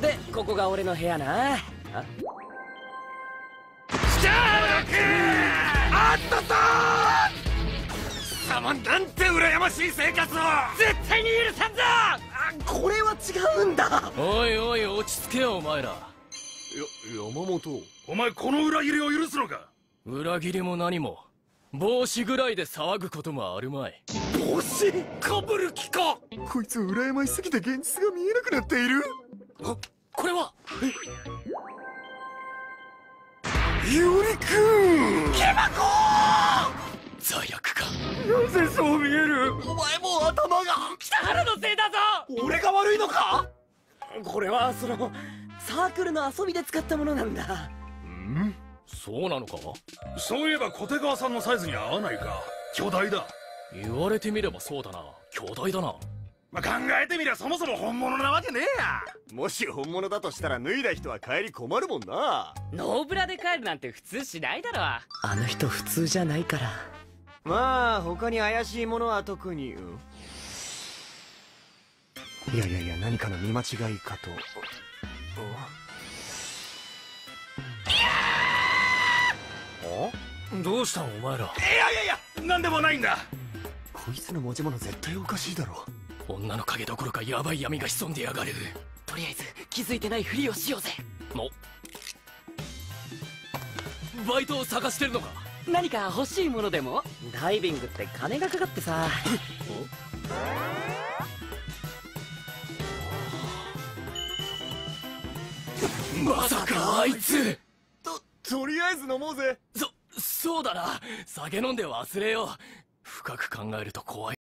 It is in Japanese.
でここが俺の部屋な。あ？あったぞ貴様なんて羨ましい生活を！絶対に許さんぞ！あこれは違うんだ！おいおい落ち着けよお前ら。や山本。お前この裏切りを許すのか？裏切りも何も。帽子ぐらいで騒ぐこともあるまい。帽子？かぶる気か！こいつ羨ましすぎて現実が見えなくなっている？これは。ゆりくん罪悪か。なぜそう見える？お前も頭が北原のせいだぞ！俺が悪いのか？これはそのサークルの遊びで使ったものなんだ。そうなのか？そういえば小手川さんのサイズに合わないか？巨大だ。言われてみればそうだな。巨大だなまあ、考えてみりゃそもそも本物なわけねえや。もし本物だとしたら脱いだ人は帰り困るもんな。ノーブラで帰るなんて普通しないだろ。あの人普通じゃないから。まあ他に怪しいものは特に、うんいやいやいや何かの見間違いかと。どうしたお前ら？いやいやいや何でもないんだ。こいつの持ち物絶対おかしいだろ女の影どころかヤバい闇が潜んでやがる。とりあえず気づいてないふりをしようぜ。のバイトを探してるのか？何か欲しいものでも？ダイビングって金がかかってさ。まさかあいつ！ととりあえず飲もうぜ。そそうだな。酒飲んで忘れよう。深く考えると怖い